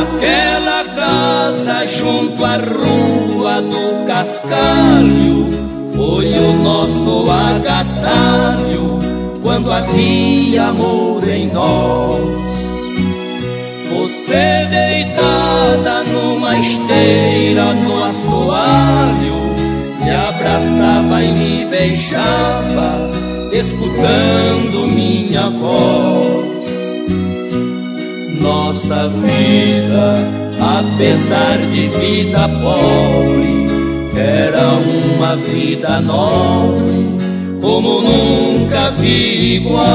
Aquela casa junto à rua do Cascalho foi o nosso agasalho quando havia amor em nós. Você deitada numa esteira no assoalho me abraçava e me beijava. Nossa vida, apesar de vida pobre, era uma vida nobre, como nunca vi igual.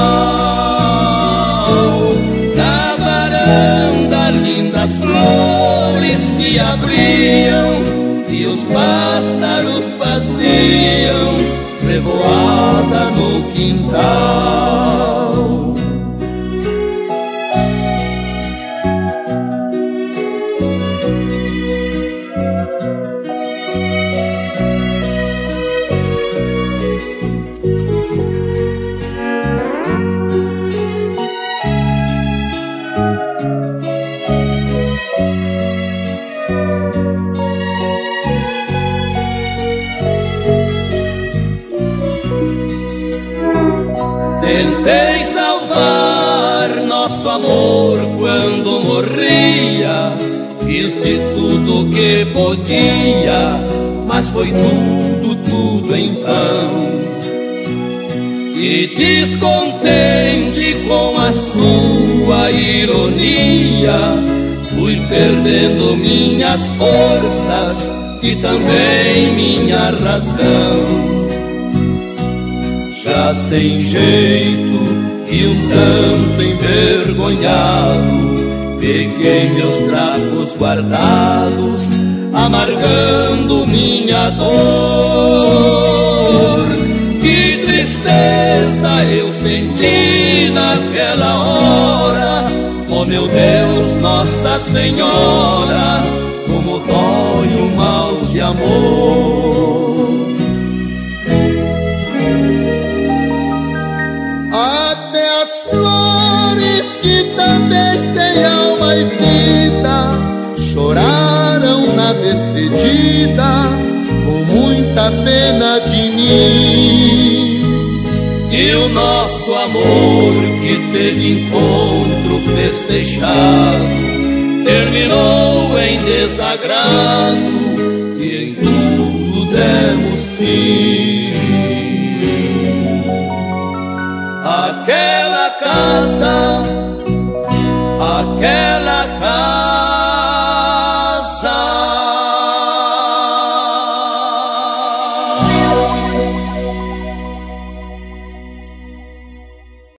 Na varanda, lindas flores se abriam e os pássaros faziam revoada no quintal. Amor quando morria. Fiz de tudo que podia, mas foi tudo, tudo em vão. E descontente com a sua ironia, fui perdendo minhas forças e também minha razão já sem jeito tanto envergonhado, peguei meus trapos guardados, amargando minha dor. Que tristeza eu senti naquela hora, oh meu Deus, Nossa Senhora, com muita pena de mim. E o nosso amor que teve encontro festejado terminou em desagrado e em tudo demos fim.